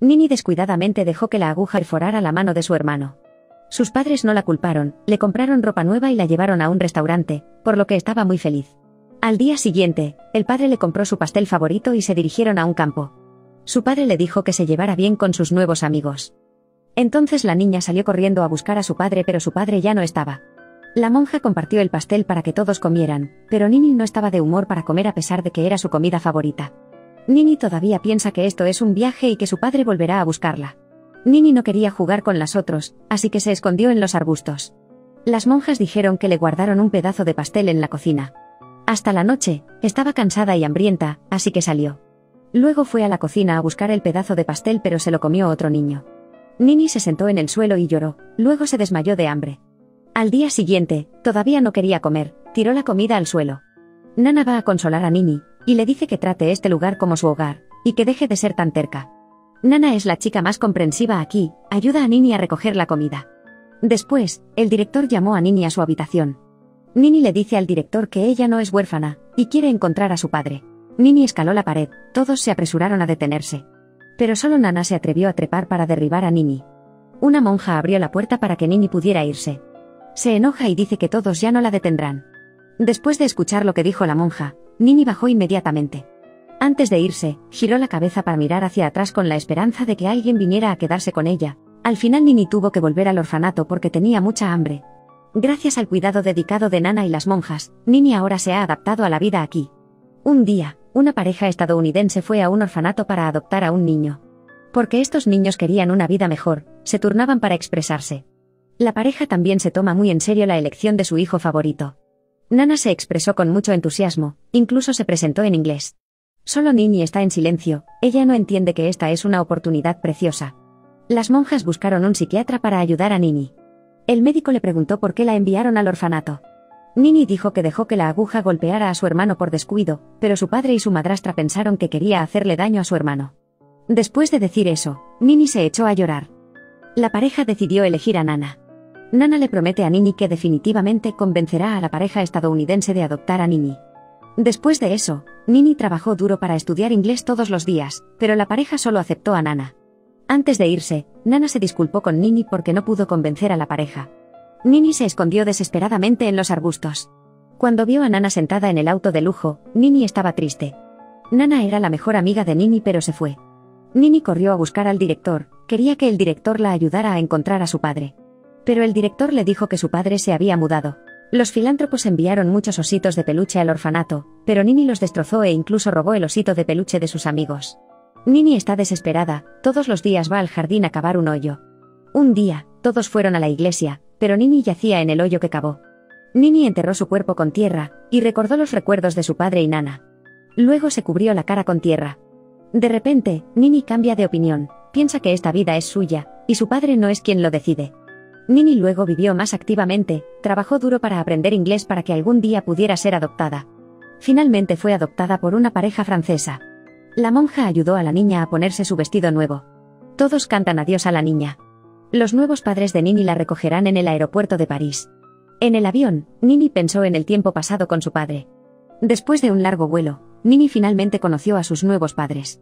Nini descuidadamente dejó que la aguja perforara la mano de su hermano. Sus padres no la culparon, le compraron ropa nueva y la llevaron a un restaurante, por lo que estaba muy feliz. Al día siguiente, el padre le compró su pastel favorito y se dirigieron a un campo. Su padre le dijo que se llevara bien con sus nuevos amigos. Entonces la niña salió corriendo a buscar a su padre pero su padre ya no estaba. La monja compartió el pastel para que todos comieran, pero Nini no estaba de humor para comer a pesar de que era su comida favorita. Nini todavía piensa que esto es un viaje y que su padre volverá a buscarla. Nini no quería jugar con las otros, así que se escondió en los arbustos. Las monjas dijeron que le guardaron un pedazo de pastel en la cocina. Hasta la noche, estaba cansada y hambrienta, así que salió. Luego fue a la cocina a buscar el pedazo de pastel pero se lo comió otro niño. Nini se sentó en el suelo y lloró, luego se desmayó de hambre. Al día siguiente, todavía no quería comer, tiró la comida al suelo. Nana va a consolar a Nini, y le dice que trate este lugar como su hogar, y que deje de ser tan terca. Nana es la chica más comprensiva aquí, ayuda a Nini a recoger la comida. Después, el director llamó a Nini a su habitación. Nini le dice al director que ella no es huérfana, y quiere encontrar a su padre. Nini escaló la pared, todos se apresuraron a detenerse. Pero solo Nana se atrevió a trepar para derribar a Nini. Una monja abrió la puerta para que Nini pudiera irse. Se enoja y dice que todos ya no la detendrán. Después de escuchar lo que dijo la monja, Nini bajó inmediatamente. Antes de irse, giró la cabeza para mirar hacia atrás con la esperanza de que alguien viniera a quedarse con ella. Al final Nini tuvo que volver al orfanato porque tenía mucha hambre. Gracias al cuidado dedicado de Nana y las monjas, Nini ahora se ha adaptado a la vida aquí. Un día, una pareja estadounidense fue a un orfanato para adoptar a un niño. Porque estos niños querían una vida mejor, se turnaban para expresarse. La pareja también se toma muy en serio la elección de su hijo favorito. Nana se expresó con mucho entusiasmo, incluso se presentó en inglés. Solo Nini está en silencio, ella no entiende que esta es una oportunidad preciosa. Las monjas buscaron un psiquiatra para ayudar a Nini. El médico le preguntó por qué la enviaron al orfanato. Nini dijo que dejó que la aguja golpeara a su hermano por descuido, pero su padre y su madrastra pensaron que quería hacerle daño a su hermano. Después de decir eso, Nini se echó a llorar. La pareja decidió elegir a Nana. Nana le promete a Nini que definitivamente convencerá a la pareja estadounidense de adoptar a Nini. Después de eso, Nini trabajó duro para estudiar inglés todos los días, pero la pareja solo aceptó a Nana. Antes de irse, Nana se disculpó con Nini porque no pudo convencer a la pareja. Nini se escondió desesperadamente en los arbustos. Cuando vio a Nana sentada en el auto de lujo, Nini estaba triste. Nana era la mejor amiga de Nini pero se fue. Nini corrió a buscar al director, quería que el director la ayudara a encontrar a su padre. Pero el director le dijo que su padre se había mudado. Los filántropos enviaron muchos ositos de peluche al orfanato, pero Nini los destrozó e incluso robó el osito de peluche de sus amigos. Nini está desesperada, todos los días va al jardín a cavar un hoyo. Un día, todos fueron a la iglesia, pero Nini yacía en el hoyo que cavó. Nini enterró su cuerpo con tierra, y recordó los recuerdos de su padre y Nana. Luego se cubrió la cara con tierra. De repente, Nini cambia de opinión, piensa que esta vida es suya, y su padre no es quien lo decide. Nini luego vivió más activamente, trabajó duro para aprender inglés para que algún día pudiera ser adoptada. Finalmente fue adoptada por una pareja francesa. La monja ayudó a la niña a ponerse su vestido nuevo. Todos cantan adiós a la niña. Los nuevos padres de Nini la recogerán en el aeropuerto de París. En el avión, Nini pensó en el tiempo pasado con su padre. Después de un largo vuelo, Nini finalmente conoció a sus nuevos padres.